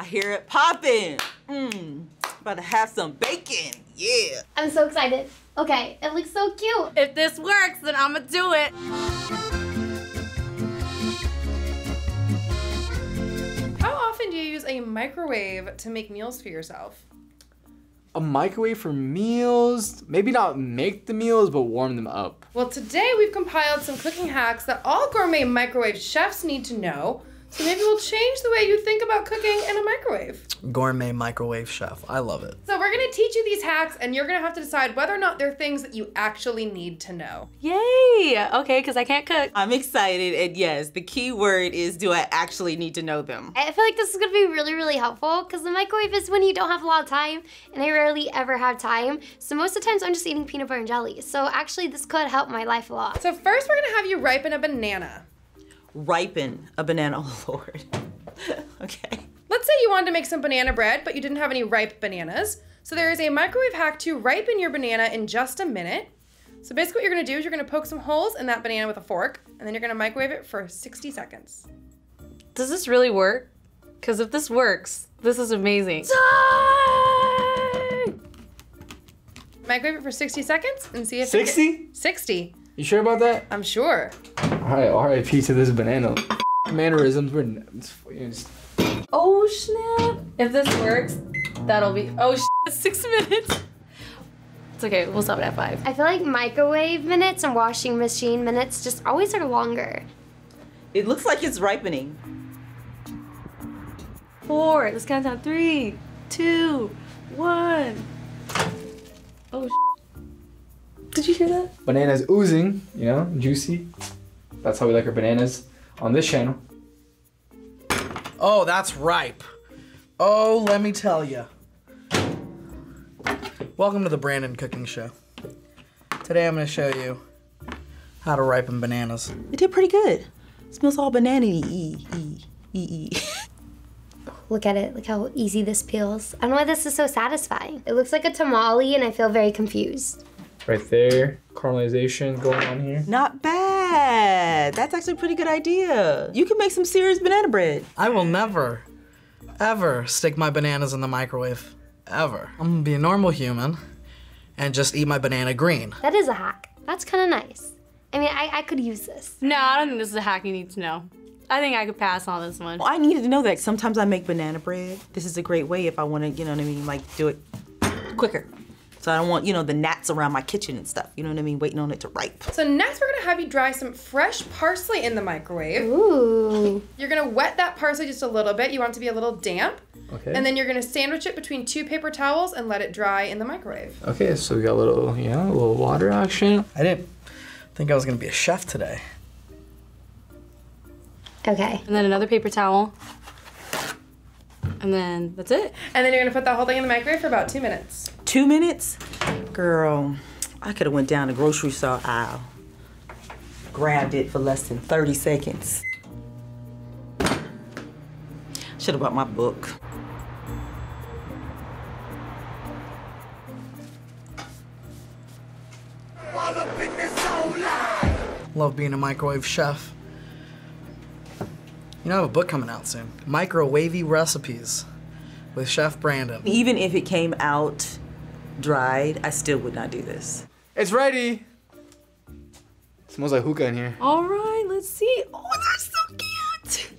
I hear it popping. Mmm. About to have some bacon. Yeah. I'm so excited. Okay, it looks so cute. If this works, then I'ma do it. How often do you use a microwave to make meals for yourself? A microwave for meals? Maybe not make the meals, but warm them up. Well, today we've compiled some cooking hacks that all gourmet microwave chefs need to know. So maybe we'll change the way you think about cooking in a microwave. Gourmet microwave chef. I love it. So we're gonna teach you these hacks and you're gonna have to decide whether or not they're things that you actually need to know. Yay! Okay, because I can't cook. I'm excited, and yes, the key word is do I actually need to know them? I feel like this is gonna be really, really helpful because the microwave is when you don't have a lot of time, and I rarely ever have time. So most of the times I'm just eating peanut butter and jelly. So actually, this could help my life a lot. So first we're gonna have you ripen a banana. Ripen a banana, oh Lord. okay. Let's say you wanted to make some banana bread, but you didn't have any ripe bananas. So there is a microwave hack to ripen your banana in just a minute. So basically what you're gonna do is you're gonna poke some holes in that banana with a fork, and then you're gonna microwave it for 60 seconds. Does this really work? Because if this works, this is amazing. Microwave it for 60 seconds and see if it 60? get- 60. You sure about that? I'm sure. Alright, RIP to this banana. Mannerisms were. it's- it's- Oh snap! If this works, that'll be. Oh sh- six minutes. It's okay. We'll stop it at five. I feel like microwave minutes and washing machine minutes just always are longer. It looks like it's ripening. Four. Let's count down. Three, two, one. Oh. Sh- Did you hear that? Bananas oozing, you know, juicy. That's how we like our bananas on this channel. Oh, that's ripe. Oh, let me tell you. Welcome to the Brandon Cooking Show. Today I'm going to show you how to ripen bananas. It did pretty good. smells all banana y e e e e. Look at it. Look how easy this peels. I don't know why this is so satisfying. It looks like a tamale, and I feel very confused. Right there, caramelization going on here. Not bad. That's actually a pretty good idea. You can make some serious banana bread. I will never, ever stick my bananas in the microwave. Ever. I'm going to be a normal human and just eat my banana green. That is a hack. That's kind of nice. I mean, I, I could use this. No, I don't think this is a hack you need to know. I think I could pass on this one. Well, I needed to know that. Sometimes I make banana bread. This is a great way if I want to, you know what I mean, like do it quicker. So I don't want, you know, the gnats around my kitchen and stuff. You know what I mean? Waiting on it to ripe. So next we're gonna have you dry some fresh parsley in the microwave. Ooh. You're gonna wet that parsley just a little bit. You want it to be a little damp. Okay. And then you're gonna sandwich it between two paper towels and let it dry in the microwave. Okay, so we got a little, you know, a little water action. I didn't think I was going to be a chef today. Okay. And then another paper towel. And then that's it. And then you're gonna put that whole thing in the microwave for about two minutes. Two minutes? Girl, I could have went down the grocery store aisle. Grabbed it for less than 30 seconds. Should have bought my book. Love being a microwave chef. You know, I have a book coming out soon. Microwavy Recipes with Chef Brandon. Even if it came out dried, I still would not do this. It's ready. It smells like hookah in here. All right, let's see. Oh, they're so cute.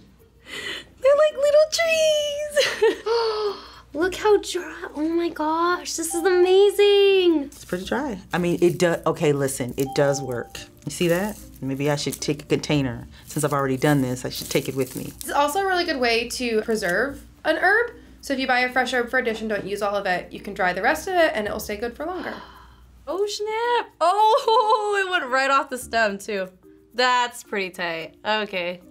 They're like little trees. Look how dry. Oh my gosh, this is amazing. It's pretty dry. I mean, it does. Okay, listen, it does work. You see that? Maybe I should take a container. Since I've already done this, I should take it with me. It's also a really good way to preserve an herb. So if you buy a fresh herb for addition, don't use all of it. You can dry the rest of it and it will stay good for longer. Oh snap! Oh, it went right off the stem too. That's pretty tight. Okay,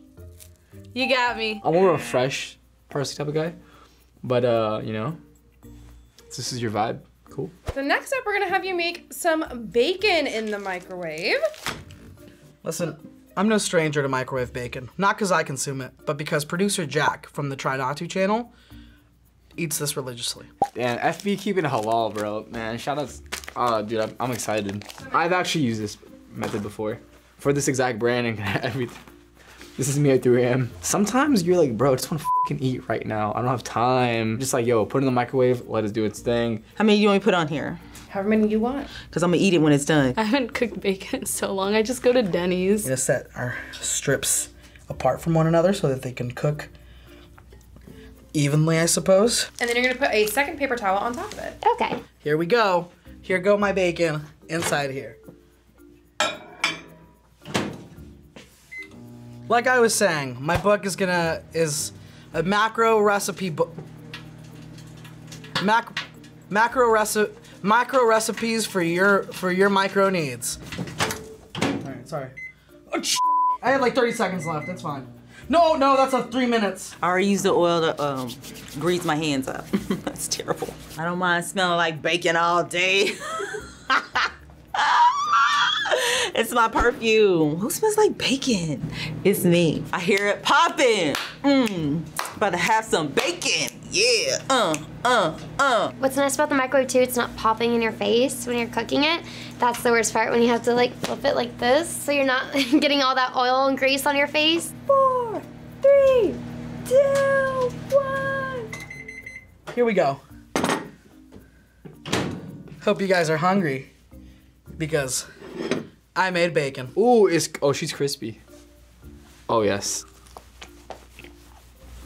you got me. I'm more of a fresh parsley type of guy, but uh, you know, this is your vibe. Cool. So next up, we're gonna have you make some bacon in the microwave. Listen, I'm no stranger to microwave bacon. Not because I consume it, but because producer Jack from the Try Not To channel eats this religiously. And FB keeping it halal, bro. Man, shout outs. Uh, dude, I'm, I'm excited. I've actually used this method before for this exact brand and everything. This is me at 3 a.m. Sometimes you're like, bro, I just want to fucking eat right now. I don't have time. Just like, yo, put it in the microwave, let it do its thing. How many you want me to put on here? However many you want. Because I'm going to eat it when it's done. I haven't cooked bacon in so long. I just go to Denny's. gonna set our strips apart from one another so that they can cook evenly, I suppose. And then you're gonna put a second paper towel on top of it. Okay. Here we go. Here go my bacon inside here. Like I was saying, my book is gonna is a macro recipe book. Mac, macro recipe, micro recipes for your for your micro needs. All right, sorry. Oh, I had like 30 seconds left. That's fine. No, no, that's a three minutes. I already used the oil to um, grease my hands up. That's terrible. I don't mind smelling like bacon all day. it's my perfume. Who smells like bacon? It's me. I hear it popping. Mmm. About to have some bacon. Yeah. Uh, uh, uh. What's nice about the microwave too, it's not popping in your face when you're cooking it. That's the worst part when you have to like flip it like this so you're not getting all that oil and grease on your face. Four, three, two, one. Here we go. Hope you guys are hungry because I made bacon. Ooh, it's, oh, she's crispy. Oh, yes.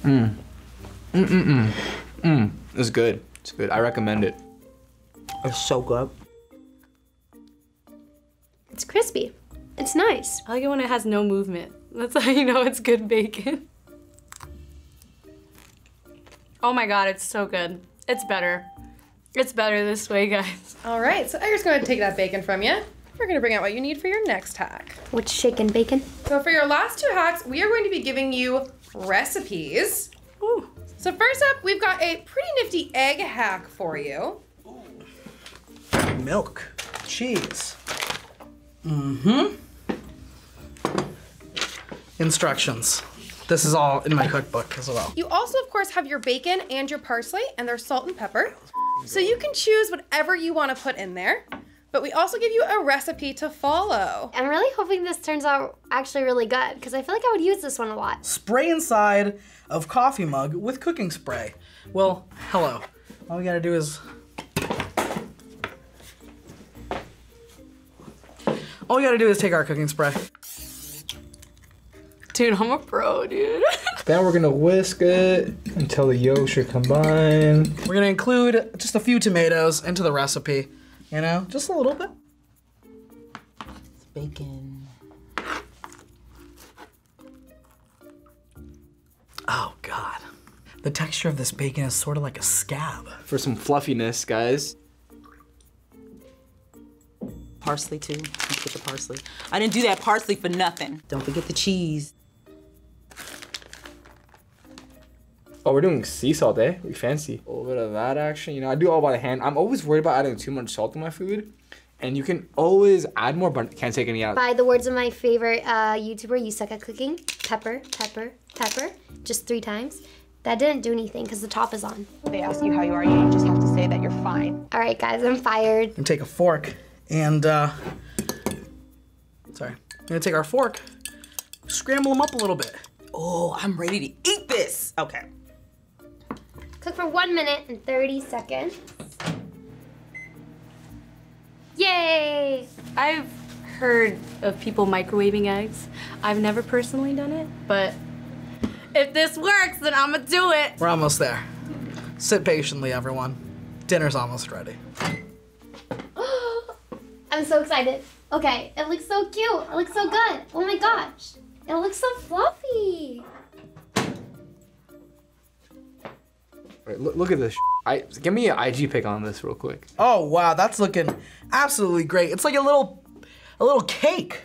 Mmm. Mmm, mmm, mmm. Mmm. It's good. It's good. I recommend it. It's so good. It's crispy. It's nice. I like it when it has no movement. That's how you know it's good bacon. Oh my god, it's so good. It's better. It's better this way, guys. All right, so Edgar's gonna take that bacon from you. We're gonna bring out what you need for your next hack. What's shaken bacon? So for your last two hacks, we are going to be giving you recipes. Ooh. So first up, we've got a pretty nifty egg hack for you. Milk, cheese. Mm-hmm. Instructions. This is all in my cookbook as well. You also, of course, have your bacon and your parsley and their salt and pepper. So you can choose whatever you want to put in there. But we also give you a recipe to follow. I'm really hoping this turns out actually really good because I feel like I would use this one a lot. Spray inside of coffee mug with cooking spray. Well, hello. All we gotta do is. All we gotta do is take our cooking spray. Dude, I'm a pro, dude. Then we're gonna whisk it until the yolks are combined. We're gonna include just a few tomatoes into the recipe. You know, just a little bit. Bacon. Oh, God. The texture of this bacon is sort of like a scab. For some fluffiness, guys. Parsley too. Let's get the parsley. I didn't do that parsley for nothing. Don't forget the cheese. Oh, we're doing sea salt, eh? We fancy. A little bit of that action. You know, I do all by hand. I'm always worried about adding too much salt to my food. And you can always add more, but can't take any out. By the words of my favorite uh, YouTuber, You Suck at Cooking, pepper, pepper, pepper, just three times. That didn't do anything because the top is on. They ask you how you are, you just have to say that you're fine. All right, guys, I'm fired. And take a fork and, uh, sorry. I'm gonna take our fork, scramble them up a little bit. Oh, I'm ready to eat this. Okay. Cook for one minute and 30 seconds. Yay! I've heard of people microwaving eggs. I've never personally done it, but if this works, then I'm gonna do it. We're almost there. Sit patiently, everyone. Dinner's almost ready. I'm so excited. Okay, it looks so cute. It looks so good. Oh my gosh. It looks so fluffy. Wait, look, look at this. I give me an IG pic on this real quick. Oh wow, that's looking absolutely great. It's like a little, a little cake.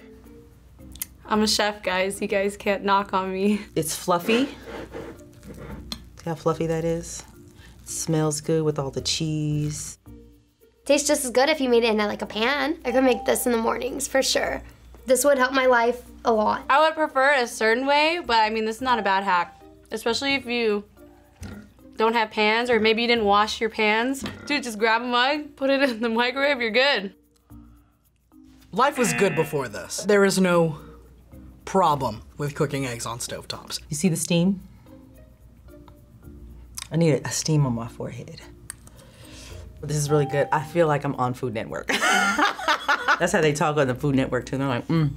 I'm a chef, guys. You guys can't knock on me. It's fluffy. See how fluffy that is? It smells good with all the cheese. Tastes just as good if you made it in like a pan. I could make this in the mornings for sure. This would help my life a lot. I would prefer a certain way, but I mean, this is not a bad hack. Especially if you don't have pans or maybe you didn't wash your pans. Dude, just grab a mug, put it in the microwave, you're good. Life was good before this. There is no problem with cooking eggs on stovetops. You see the steam? I need a steam on my forehead. This is really good. I feel like I'm on Food Network. That's how they talk on the Food Network too. They're like, mm.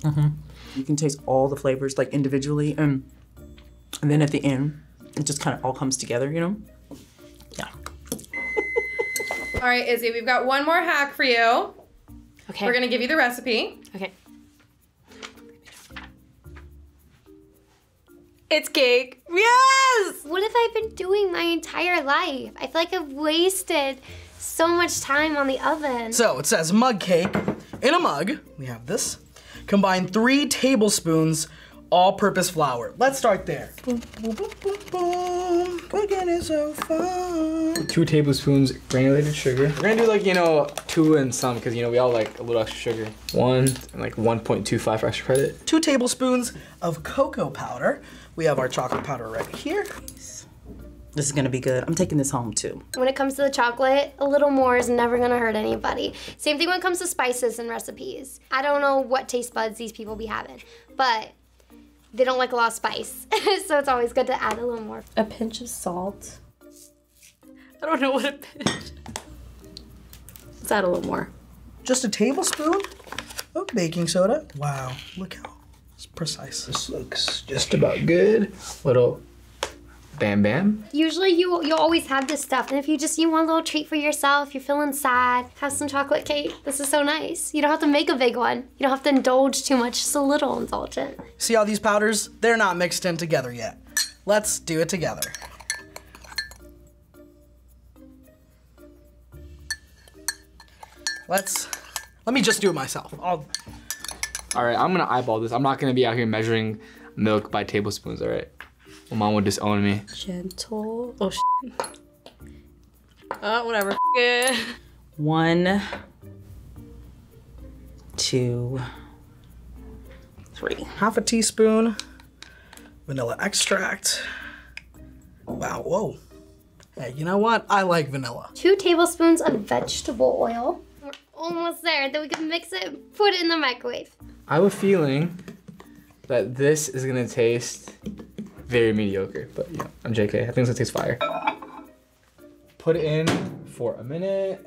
mm-hmm. You can taste all the flavors like individually, and and then at the end, it just kind of all comes together. You know? Yeah. All right, Izzy, we've got one more hack for you. Okay. We're gonna give you the recipe. Okay. It's cake. Yes! What have I been doing my entire life? I feel like I've wasted so much time on the oven. So it says mug cake. In a mug, we have this. Combine three tablespoons all-purpose flour. Let's start there. Boom, boom, boom, boom, boom. Cooking is so fun. Two tablespoons granulated sugar. We're gonna do like, you know, two and some, because, you know, we all like a little extra sugar. One and like 1.25 for extra credit. Two tablespoons of cocoa powder. We have our chocolate powder right here. This is gonna be good. I'm taking this home too. When it comes to the chocolate, a little more is never gonna hurt anybody. Same thing when it comes to spices and recipes. I don't know what taste buds these people be having, but they don't like a lot of spice. so it's always good to add a little more. A pinch of salt. I don't know what a pinch. Let's add a little more. Just a tablespoon of baking soda. Wow, look how it's precise. This looks just about good. Little bam bam. Usually you you always have this stuff, and if you just you want a little treat for yourself, you're feeling sad, have some chocolate cake. This is so nice. You don't have to make a big one. You don't have to indulge too much. Just a little indulgent. See all these powders? They're not mixed in together yet. Let's do it together. Let's, let me just do it myself. I'll, All right, I'm gonna eyeball this. I'm not gonna be out here measuring milk by tablespoons, all right? Well, mom would disown me. Gentle. Oh, sh- Uh, whatever. Yeah. One, two, three. half a teaspoon vanilla extract. Wow, whoa. Hey, you know what? I like vanilla. Two tablespoons of vegetable oil. We're almost there. Then we can mix it, and put it in the microwave. I have a feeling that this is gonna taste very mediocre, but yeah, I'm JK. I think it's gonna taste fire. Put it in for a minute.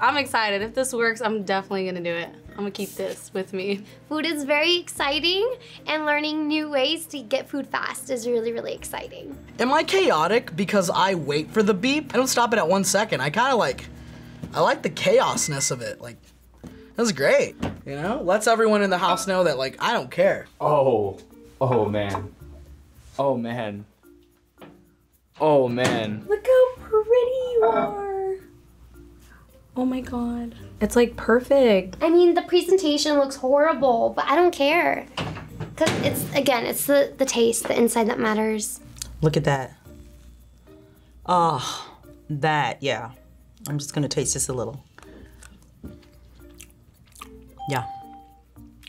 I'm excited. If this works, I'm definitely gonna do it. I'm gonna keep this with me. Food is very exciting, and learning new ways to get food fast is really, really exciting. Am I chaotic because I wait for the beep? I don't stop it at one second. I kind of like, I like the chaosness of it. Like, that's great. You know, lets everyone in the house know that like I don't care. Oh, oh man. Oh man. Oh man. Look how pretty you are. Oh my god. It's like perfect. I mean, the presentation looks horrible, but I don't care. Cause it's again, it's the the taste, the inside that matters. Look at that. Oh, that, yeah. I'm just gonna taste this a little. Yeah.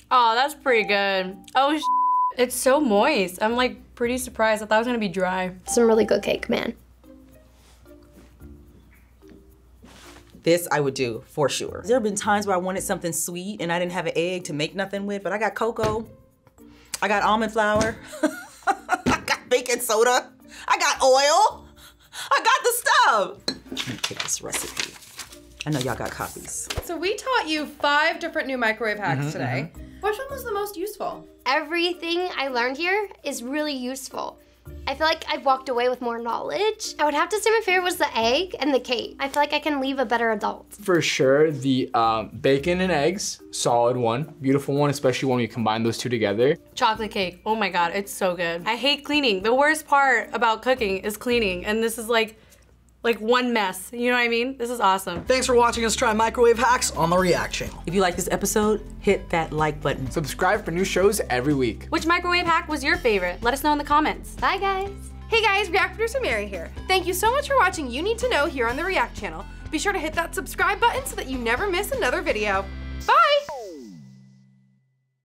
Oh, that's pretty good. Oh, sh- it's so moist. I'm like pretty surprised. I thought it was gonna be dry. Some really good cake, man. This I would do for sure. There have been times where I wanted something sweet and I didn't have an egg to make nothing with, but I got cocoa, I got almond flour, I got baking soda, I got oil, I got the stuff. Let me take this recipe. I know y'all got copies. So we taught you five different new microwave hacks mm-hmm, today. Mm-hmm. Which one was the most useful? Everything I learned here is really useful. I feel like I've walked away with more knowledge. I would have to say my favorite was the egg and the cake. I feel like I can leave a better adult. For sure, the um, bacon and eggs, solid one, beautiful one, especially when we combine those two together. Chocolate cake. Oh my god, it's so good. I hate cleaning. The worst part about cooking is cleaning, and this is like, like one mess. You know what I mean? This is awesome. Thanks for watching us try microwave hacks on the React channel. If you like this episode, hit that like button. Subscribe for new shows every week. Which microwave hack was your favorite? Let us know in the comments. Bye, guys. Hey guys, React producer Mary here. Thank you so much for watching You Need to Know here on the React channel. Be sure to hit that subscribe button so that you never miss another video. Bye!